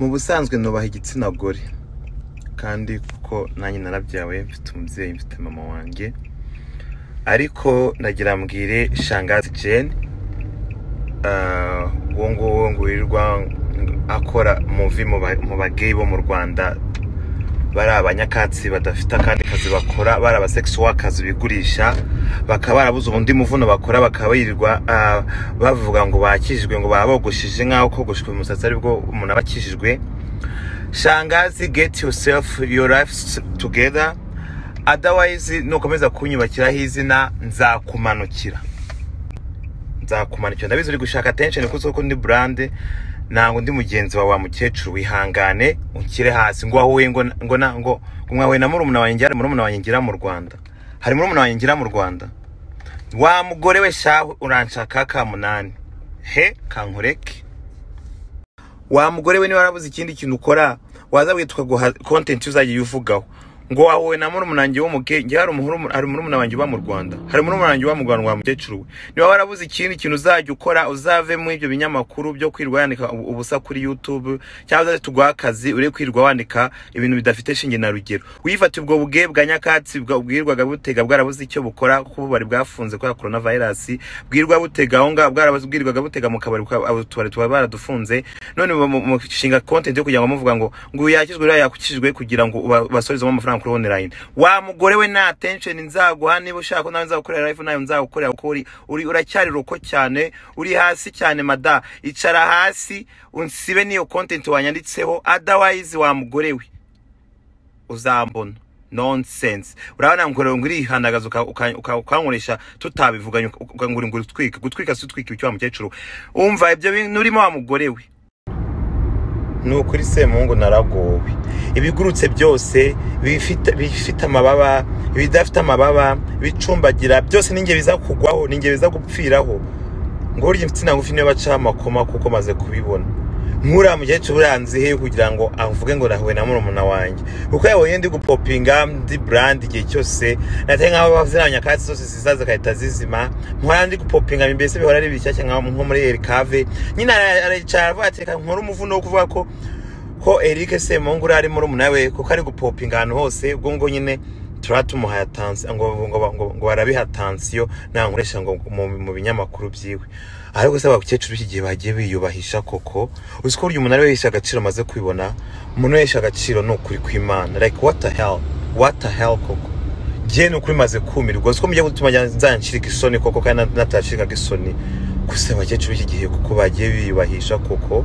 mu busanzwe nubaha igitsina gore. Kandi kuko nanjye narabyawe mfite umubyeyi mfite mama wanjye. Ariko ndagira mbwire shangazi jane. Ah, uwo nguwo wirirwa akora muvi mu bageyi bo mu rwanda bari abanyakatsi badafite akandi kazi bakora bari abasekisi wakazi bigurisha bakaba barabuze ubundi muvuno bakora bakaba birirwa ah, bavuga ngo bakijijwe ngo baba bogoshije nk'aho kogoshwa umusatsi ari bwo umuntu aba akijijwe. Shangazi get yourself your life together otherwise nukomeza kunyubakiraho izina nzakumanukira. Nzakumanukira. Ndabizi uri gushaka attention kuko ko ndi brand ntabwo ndi mugenzi wawe wa mukecuru wihangane unshyire hasi. Ngo wahuye ngo ngo ngo mwahuye na murumuna wanjye hari murumuna wanjye ngira mu Rwanda. Hari murumuna wanjye ngira mu Rwanda. Wa mugore we shahu uranshaka ka munani he? Kankureke. Wa mugore we niba warabuze ikindi kintu ukora waza tukaguha content uzajya uvugaho ngo wahuye na murumuna w'umuke njye hari murumuna wanjye uba mu Rwanda hari murumuna wanjye uba mu Rwanda wa mukecuru we niba warabuze ikindi kintu uzajya ukora uzave mu ibyo binyamakuru byo kwirwa yandika ubu- ubusa kuri YouTube cyangwa uzaze tuguha akazi uri kwirwa wandika ibintu bidafite shinge na rugero wifata ubwo buge bwa nyakatsi bwirwaga butega bwarabuze icyo bukora kuko bari bwafunze kubera coronavirus bwirwa butega aho ngaho bwarabwirwaga butega mu kabari kuko abo tubari tuba baradufunze none mu- mu- mushinga content yo kugira ngo muvuga ngo ngo uriya yakukijwe kugira ngo ubasorezemo amafaranga kuri online. Wa mugore we nta attention nzaguha niba ushaka ko nawe nzagukorera live nawe nzagukorera kuko uri uri uracyari roko cyane uri hasi cyane mada. Icara hasi unsibe niyo content wanyanditseho otherwise wa mugore we uzambona. Nonsense. Urabona ngo ngo urihandagaza uka- uka- uka- ukankoresha tutabivuganye uka- uka- ngo uri ngo utwika gutwika si utwika icyo wa mukecuru. Umva ibyo bintu urimo wa mugore we. Ni ukuri semungu naragowe. Ibigurutse byose bifite amababa ibidafite amababa bicumbagira byose ninjye biza kugwaho ninjye biza gupfiraho. Ngo burya insina ngufi niyo bacaho amakoma kuko maze kubibona. Nk'uriya mukecuru uranzi he kugira ngo avuge ngo nahuye na murumuna wanjye. Kuko yabonye ndi gupopinga ndi brand igihe cyose natari nk'aho ziriya nyakatsi zose ziza zigahita zizima. Mpora ndi gupopinga mbese bihora ari bishyashya nko muri erikave nyine ara- aricara avuga ati reka nkore umuvuno wo kuvuga ko ko Eric Semungu uri ari murumuna we kuko ari gupopinga ahantu hose ubwo ngo nyine atansiyo ngo barabiha atansiyo nankoresha ngo mu, binyamakuru byiwe ariko se abakecuru iki gihe bagiye biyubahisha koko? Uzi ko burya umuntu ari we yishe agaciro amaze kwibona umuntu wesha agaciro ni ukuri kw'imana. Like what the hell? What the hell koko? Njye ni ukuri maze kumirwa. Uzi ko mujya gutuma nzanshirika isoni koko kandi natashirikaga isoni. Gusa abakecuru iki gihe kuko bagiye biyubahisha koko?